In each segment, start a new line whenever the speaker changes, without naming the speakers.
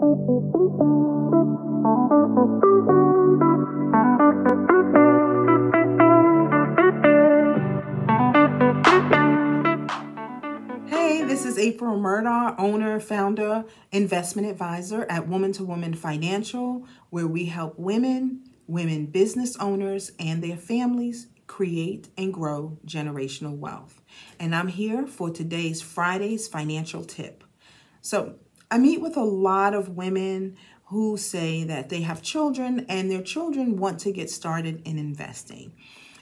Hey, this is April Murdaugh, owner, founder, investment advisor at Woman to Woman Financial, where we help women, women business owners, and their families create and grow generational wealth. And I'm here for today's Friday's financial tip. So, I meet with a lot of women who say that they have children and their children want to get started in investing.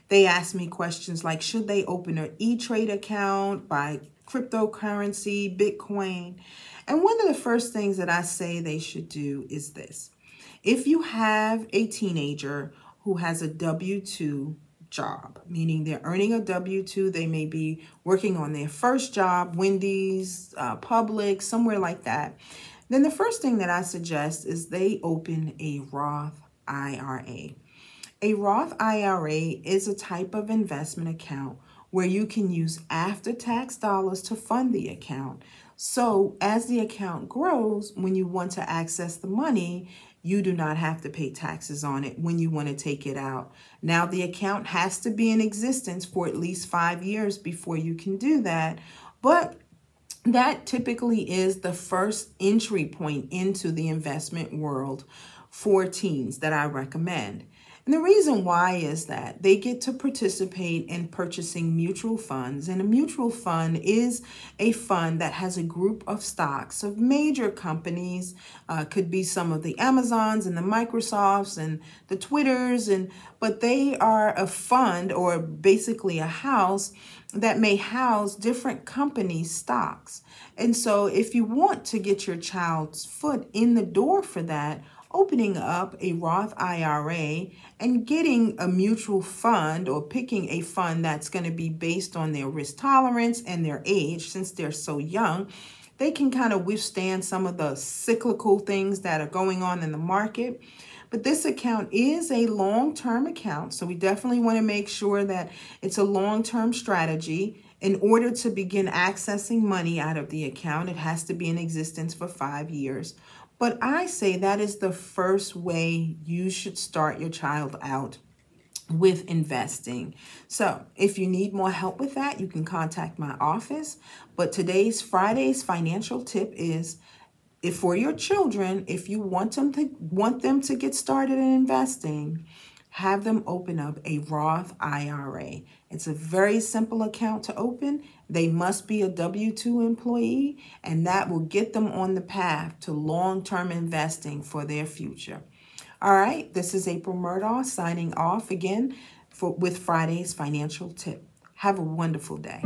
They ask me questions like Should they open an E Trade account, buy cryptocurrency, Bitcoin? And one of the first things that I say they should do is this if you have a teenager who has a W 2 job, meaning they're earning a W 2, they may be working on their first job, Wendy's, uh, somewhere like that, then the first thing that I suggest is they open a Roth IRA. A Roth IRA is a type of investment account where you can use after tax dollars to fund the account. So, as the account grows, when you want to access the money, you do not have to pay taxes on it when you want to take it out. Now, the account has to be in existence for at least five years before you can do that. But that typically is the first entry point into the investment world for teens that I recommend. And the reason why is that they get to participate in purchasing mutual funds. And a mutual fund is a fund that has a group of stocks of major companies, uh, could be some of the Amazons and the Microsofts and the Twitters, and but they are a fund or basically a house that may house different company stocks. And so if you want to get your child's foot in the door for that, opening up a Roth IRA and getting a mutual fund or picking a fund that's going to be based on their risk tolerance and their age since they're so young, they can kind of withstand some of the cyclical things that are going on in the market. But this account is a long term account, so we definitely want to make sure that it's a long term strategy. In order to begin accessing money out of the account, it has to be in existence for five years. But I say that is the first way you should start your child out with investing. So if you need more help with that, you can contact my office. But today's Friday's financial tip is if for your children, if you want them to want them to get started in investing, have them open up a Roth IRA. It's a very simple account to open. They must be a W 2 employee, and that will get them on the path to long term investing for their future. All right, this is April Murdaugh signing off again for, with Friday's financial tip. Have a wonderful day.